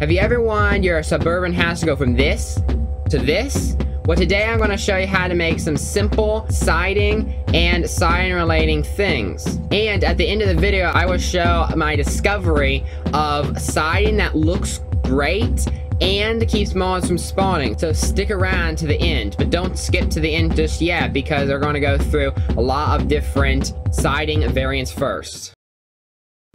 Have you ever wanted your suburban house to go from this to this? Well, today I'm going to show you how to make some simple siding and siding relating things. And at the end of the video, I will show my discovery of siding that looks great and keeps mobs from spawning. So stick around to the end, but don't skip to the end just yet because we're going to go through a lot of different siding variants first.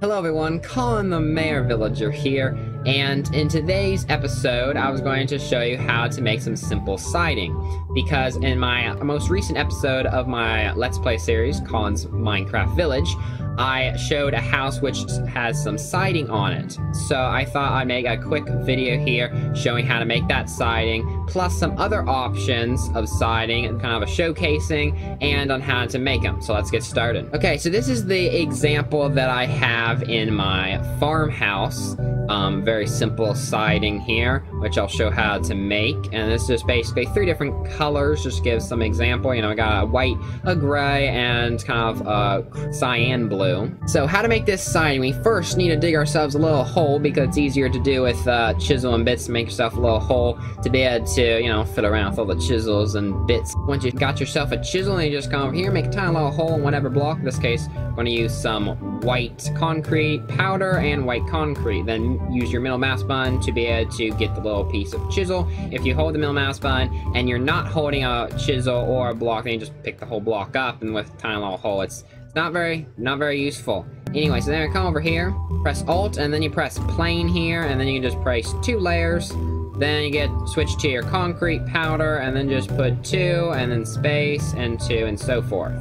Hello everyone, Colin the Mayor Villager here, and in today's episode, I was going to show you how to make some simple siding. Because in my most recent episode of my Let's Play series, Colin's Minecraft Village, I showed a house which has some siding on it. So I thought I'd make a quick video here showing how to make that siding, plus some other options of siding, and kind of a showcasing, and on how to make them. So let's get started. Okay, so this is the example that I have in my farmhouse. Um, very simple siding here, which I'll show how to make. And this is basically three different colors, just give some example. You know, I got a white, a gray, and kind of a cyan blue. So how to make this sign, We first need to dig ourselves a little hole because it's easier to do with uh, chisel and bits to make yourself a little hole to be able to, you know, fiddle around with all the chisels and bits. Once you've got yourself a chisel, then you just come over here, make a tiny little hole in whatever block. In this case, I'm going to use some white concrete powder and white concrete. Then use your middle mouse button to be able to get the little piece of chisel. If you hold the middle mouse button and you're not holding a chisel or a block, then you just pick the whole block up and with a tiny little hole, it's, not very, not very useful. Anyway, so then you come over here, press Alt, and then you press Plane here, and then you can just press two layers. Then you get switch to your concrete powder, and then just put two, and then space, and two, and so forth.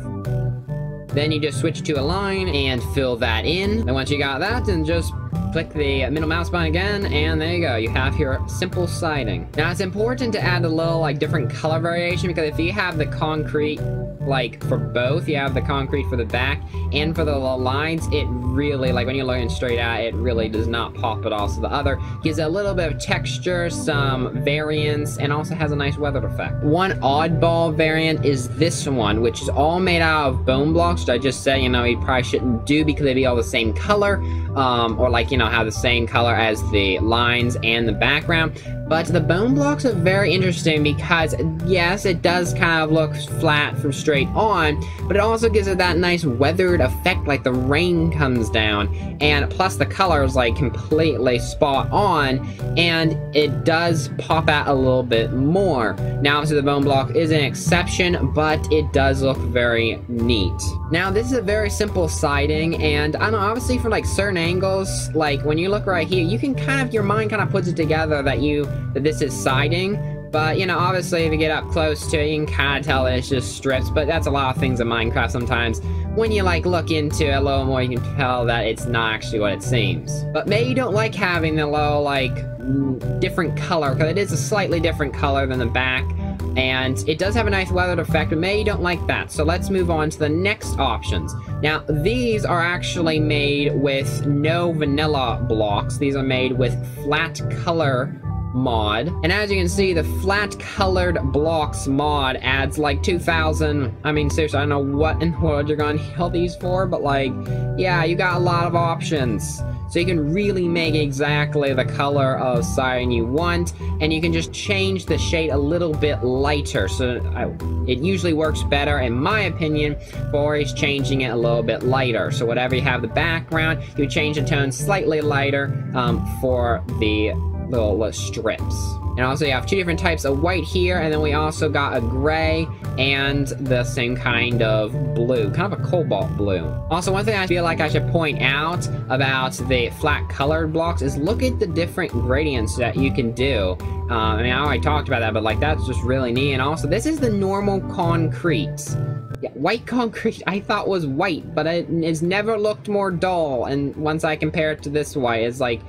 Then you just switch to a line and fill that in. And once you got that, then just click the middle mouse button again, and there you go. You have your simple siding. Now, it's important to add a little, like, different color variation, because if you have the concrete, like, for both, you have the concrete for the back and for the lines, it really, like, when you're looking straight at it, really does not pop at all. So the other gives a little bit of texture, some variance, and also has a nice weathered effect. One oddball variant is this one, which is all made out of bone blocks, which I just said, you know, you probably shouldn't do because they'd be all the same color, um, or like, you know, have the same color as the lines and the background. But the bone blocks are very interesting because, yes, it does kind of look flat from straight on, but it also gives it that nice weathered effect like the rain comes down. And plus the color is like completely spot on, and it does pop out a little bit more. Now, obviously the bone block is an exception, but it does look very neat. Now, this is a very simple siding, and I know, obviously from like certain angles, like when you look right here, you can kind of, your mind kind of puts it together that you, that this is siding, but, you know, obviously if you get up close to it, you can kind of tell that it's just strips, but that's a lot of things in Minecraft sometimes. When you, like, look into it a little more, you can tell that it's not actually what it seems. But maybe you don't like having the little, like, different color, because it is a slightly different color than the back, and it does have a nice weathered effect, but maybe you don't like that. So let's move on to the next options. Now, these are actually made with no vanilla blocks. These are made with flat color mod. And as you can see, the flat colored blocks mod adds like 2,000. I mean, seriously, I don't know what in the world you're gonna heal these for, but like, yeah, you got a lot of options. So you can really make exactly the color of siding you want, and you can just change the shade a little bit lighter. So it usually works better, in my opinion, for is changing it a little bit lighter. So whatever you have the background, you change the tone slightly lighter um, for the little strips. And also you have two different types of white here, and then we also got a gray and the same kind of blue, kind of a cobalt blue. Also, one thing I feel like I should point out about the flat colored blocks is look at the different gradients that you can do. Uh, I mean, I already talked about that, but like that's just really neat. And also, this is the normal concrete. Yeah, white concrete I thought was white, but it, it's never looked more dull. And once I compare it to this white, it's like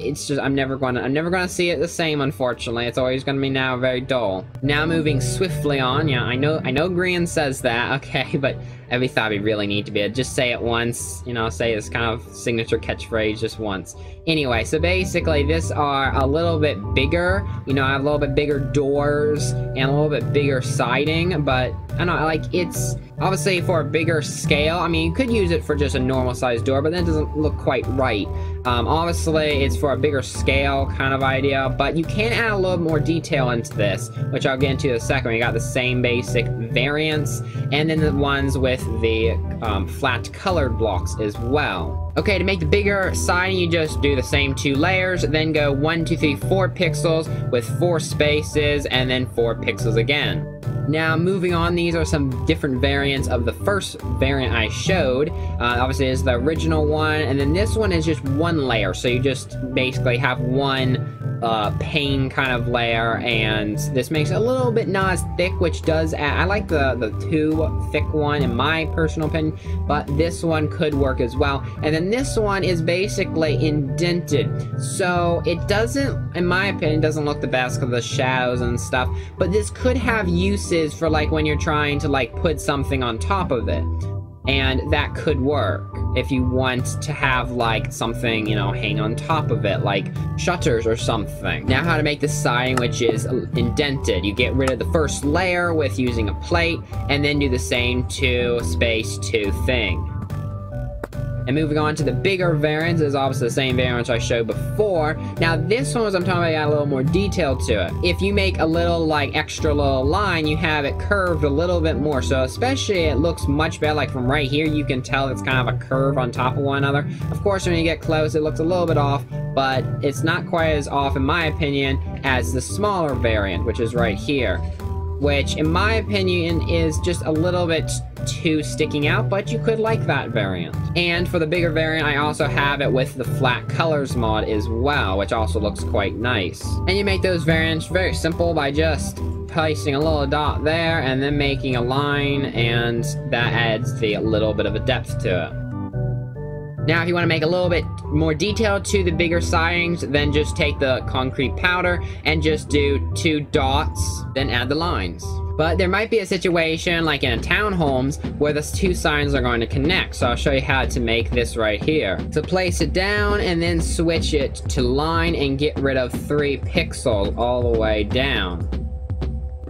it's just I'm never gonna I'm never gonna see it the same unfortunately. It's always gonna be now very dull. Now moving swiftly on yeah I know I know Grian says that okay but every thought we really need to be just say it once you know say this kind of signature catchphrase just once. Anyway so basically this are a little bit bigger you know I have a little bit bigger doors and a little bit bigger siding but I don't know like it's obviously for a bigger scale I mean you could use it for just a normal sized door but that doesn't look quite right Um, obviously, it's for a bigger scale kind of idea, but you can add a little more detail into this, which I'll get into in a second. You got the same basic variants, and then the ones with the um, flat colored blocks as well. Okay, to make the bigger siding, you just do the same two layers, then go one, two, three, four pixels with four spaces, and then four pixels again. Now, moving on, these are some different variants of the first variant I showed. Uh, obviously, is the original one, and then this one is just one layer, so you just basically have one uh, pain kind of layer, and this makes it a little bit not as thick, which does add, I like the, the two thick one in my personal opinion, but this one could work as well. And then this one is basically indented, so it doesn't, in my opinion, doesn't look the best because the shadows and stuff, but this could have uses for like when you're trying to like put something on top of it and that could work if you want to have like something you know hang on top of it like shutters or something. Now how to make the siding which is indented. You get rid of the first layer with using a plane and then do the same to space two thing and moving on to the bigger variants is obviously the same variants I showed before. Now this one, as I'm talking about, got a little more detail to it. If you make a little like extra little line, you have it curved a little bit more. So especially it looks much better. Like from right here, you can tell it's kind of a curve on top of one another. Of course, when you get close, it looks a little bit off, but it's not quite as off, in my opinion, as the smaller variant, which is right here which in my opinion is just a little bit too sticking out, but you could like that variant. And for the bigger variant, I also have it with the flat colors mod as well, which also looks quite nice. And you make those variants very simple by just placing a little dot there and then making a line and that adds the little bit of a depth to it. Now, if you want to make a little bit more detail to the bigger sidings, then just take the concrete powder and just do two dots, then add the lines. But there might be a situation, like in a townhomes, where the two signs are going to connect. So I'll show you how to make this right here. So place it down and then switch it to line and get rid of three pixels all the way down.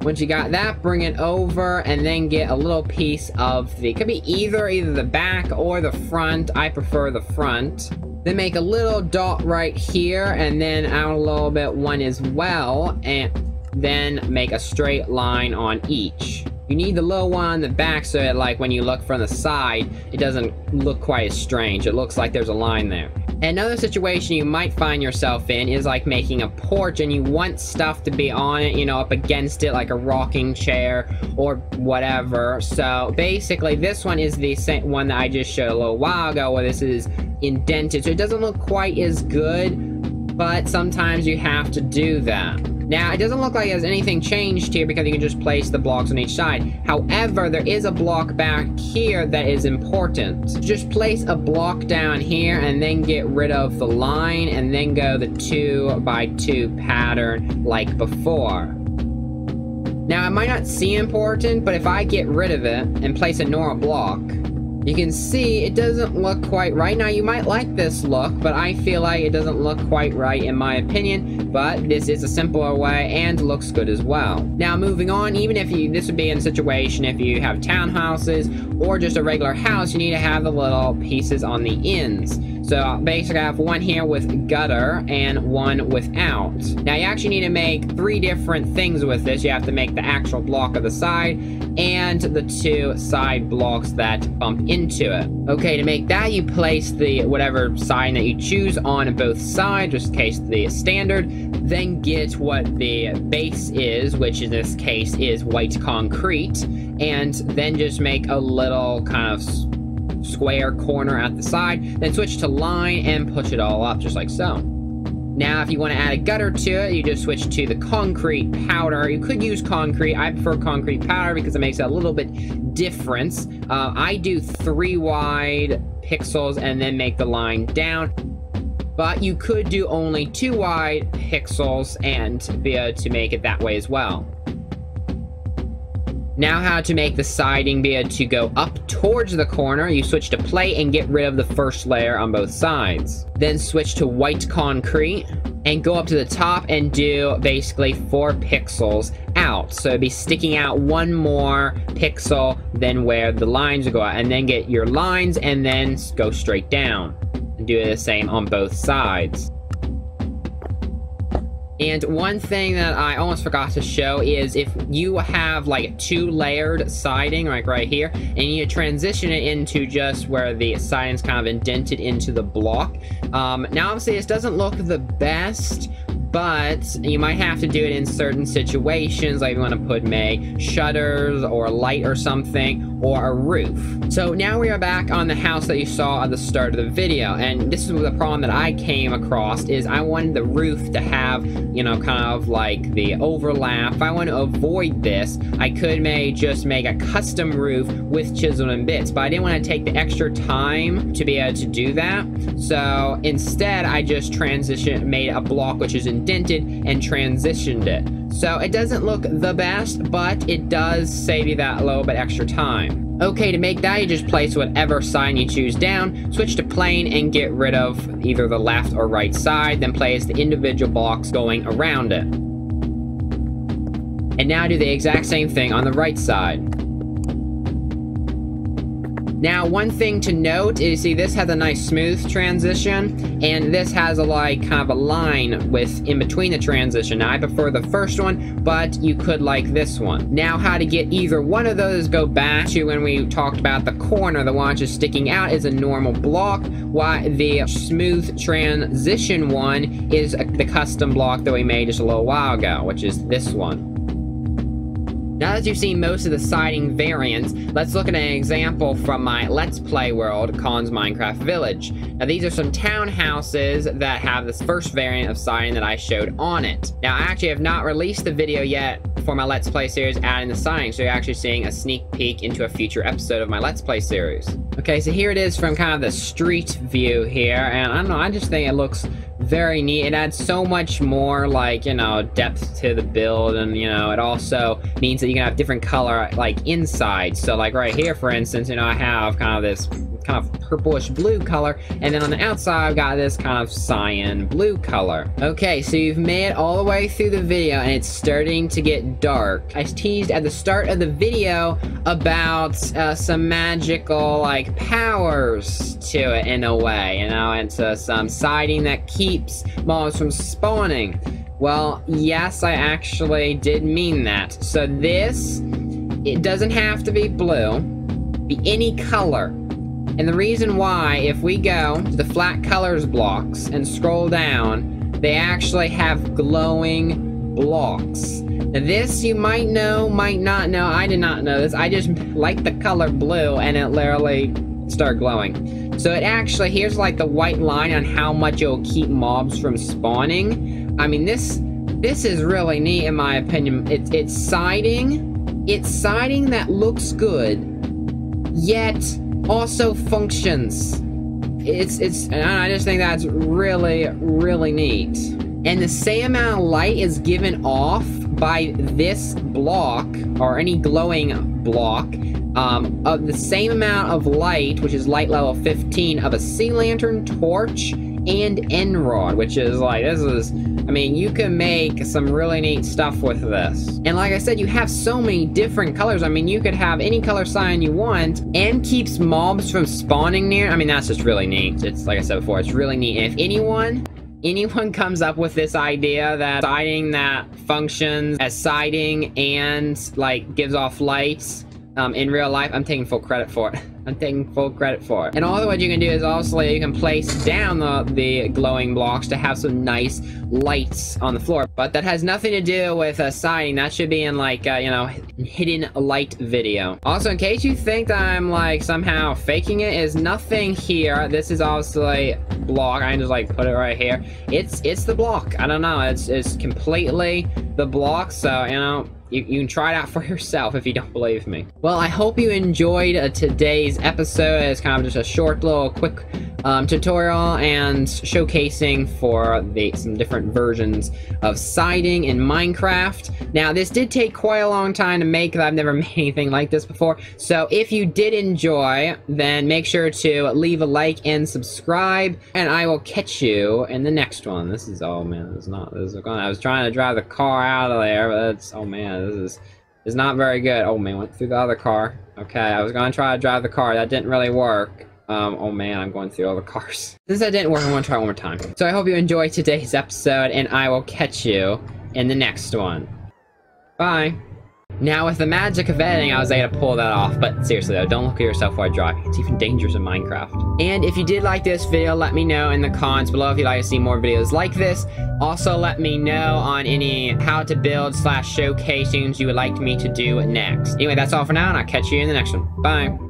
Once you got that, bring it over and then get a little piece of the, it could be either, either the back or the front. I prefer the front. Then make a little dot right here and then out a little bit one as well. And then make a straight line on each. You need the little one on the back so that like when you look from the side, it doesn't look quite as strange. It looks like there's a line there. Another situation you might find yourself in is like making a porch and you want stuff to be on it, you know, up against it like a rocking chair or whatever. So basically this one is the same one that I just showed a little while ago where this is indented. So it doesn't look quite as good, but sometimes you have to do that. Now, it doesn't look like there's anything changed here because you can just place the blocks on each side. However, there is a block back here that is important. Just place a block down here and then get rid of the line and then go the two by two pattern like before. Now, it might not seem important, but if I get rid of it and place a normal block, you can see it doesn't look quite right. Now, you might like this look, but I feel like it doesn't look quite right in my opinion, but this is a simpler way and looks good as well. Now, moving on, even if you, this would be in a situation if you have townhouses or just a regular house, you need to have the little pieces on the ends. So basically I have one here with gutter and one without. Now you actually need to make three different things with this. You have to make the actual block of the side and the two side blocks that bump into it. Okay, to make that you place the whatever sign that you choose on both sides, just in case the standard, then get what the base is, which in this case is white concrete, and then just make a little kind of square corner at the side, then switch to line and push it all up just like so. Now, if you want to add a gutter to it, you just switch to the concrete powder. You could use concrete. I prefer concrete powder because it makes a little bit difference. Uh, I do three wide pixels and then make the line down. But you could do only two wide pixels and be able to make it that way as well. Now how to make the siding be able to go up towards the corner, you switch to plane and get rid of the first layer on both sides. Then switch to white concrete and go up to the top and do basically four pixels out. So be sticking out one more pixel than where the lines go out. And then get your lines and then go straight down. And do the same on both sides. And one thing that I almost forgot to show is if you have like two layered siding, like right here, and you transition it into just where the siding's kind of indented into the block. Um, now, obviously, this doesn't look the best, but you might have to do it in certain situations, like you want to put may shutters or light or something, or a roof. So now we are back on the house that you saw at the start of the video, and this is the problem that I came across, is I wanted the roof to have, you know, kind of like the overlap. If I want to avoid this, I could may just make a custom roof with chisel and bits, but I didn't want to take the extra time to be able to do that. So instead, I just transition made a block which is in indented and transitioned it. So it doesn't look the best, but it does save you that little bit extra time. Okay, to make that, you just place whatever sign you choose down, switch to plane, and get rid of either the left or right side, then place the individual blocks going around it. And now do the exact same thing on the right side. Now, one thing to note is, see, this has a nice smooth transition, and this has a like kind of a line with in between the transition. Now, I prefer the first one, but you could like this one. Now, how to get either one of those go back to when we talked about the corner, the one just sticking out is a normal block, while the smooth transition one is a, the custom block that we made just a little while ago, which is this one. Now that you've seen most of the siding variants, let's look at an example from my Let's Play world, Colin's Minecraft Village. Now these are some townhouses that have this first variant of siding that I showed on it. Now I actually have not released the video yet for my Let's Play series adding the siding, so you're actually seeing a sneak peek into a future episode of my Let's Play series. Okay, so here it is from kind of the street view here, and I don't know, I just think it looks very neat. It adds so much more, like, you know, depth to the build, and, you know, it also means that you can have different color, like, inside. So, like, right here, for instance, you know, I have kind of this kind of purplish blue color, and then on the outside, I've got this kind of cyan blue color. Okay, so you've made it all the way through the video, and it's starting to get dark. I teased at the start of the video about uh, some magical, like, powers to it in a way, you know, and so some siding that keeps mobs from spawning. Well, yes, I actually did mean that. So this, it doesn't have to be blue, be any color. And the reason why, if we go to the flat colors blocks and scroll down, they actually have glowing blocks. Now this you might know, might not know. I did not know this. I just like the color blue and it literally start glowing. So it actually, here's like the white line on how much it'll keep mobs from spawning. I mean, this this is really neat in my opinion. It's, it's siding. It's siding that looks good, yet also functions. It's, it's, and I just think that's really, really neat. And the same amount of light is given off by this block, or any glowing block, um, of the same amount of light, which is light level 15, of a sea lantern, torch, and end rod, which is like, this is, I mean, you can make some really neat stuff with this. And like I said, you have so many different colors. I mean, you could have any color sign you want and keeps mobs from spawning near. I mean, that's just really neat. It's, like I said before, it's really neat. And if anyone anyone comes up with this idea that siding that functions as siding and like gives off lights um, in real life, I'm taking full credit for it. I'm taking full credit for it. And all the what you can do is obviously you can place down the, the glowing blocks to have some nice lights on the floor. But that has nothing to do with uh, siding. That should be in like, uh, you know, hidden light video. Also, in case you think I'm like somehow faking it, is nothing here. This is obviously block. I can just like put it right here. It's it's the block. I don't know. It's, it's completely the block. So, you know, you, you, can try it out for yourself if you don't believe me. Well, I hope you enjoyed uh, today's episode. It's kind of just a short little quick um, tutorial and showcasing for the, some different versions of siding in Minecraft. Now, this did take quite a long time to make I've never made anything like this before. So if you did enjoy, then make sure to leave a like and subscribe, and I will catch you in the next one. This is, oh man, this is not, this is, I was trying to drive the car out of there, but oh man, this is, is not very good. Oh man, went through the other car. Okay, I was gonna try to drive the car, that didn't really work. Um, oh man, I'm going through all the cars. Since that didn't work, I'm gonna try one more time. So I hope you enjoyed today's episode, and I will catch you in the next one. Bye. Now, with the magic of editing, I was able to pull that off, but seriously though, don't look at yourself while driving. It's even dangerous in Minecraft. And if you did like this video, let me know in the comments below if you'd like to see more videos like this. Also, let me know on any how to build slash showcasings you would like me to do next. Anyway, that's all for now, and I'll catch you in the next one. Bye.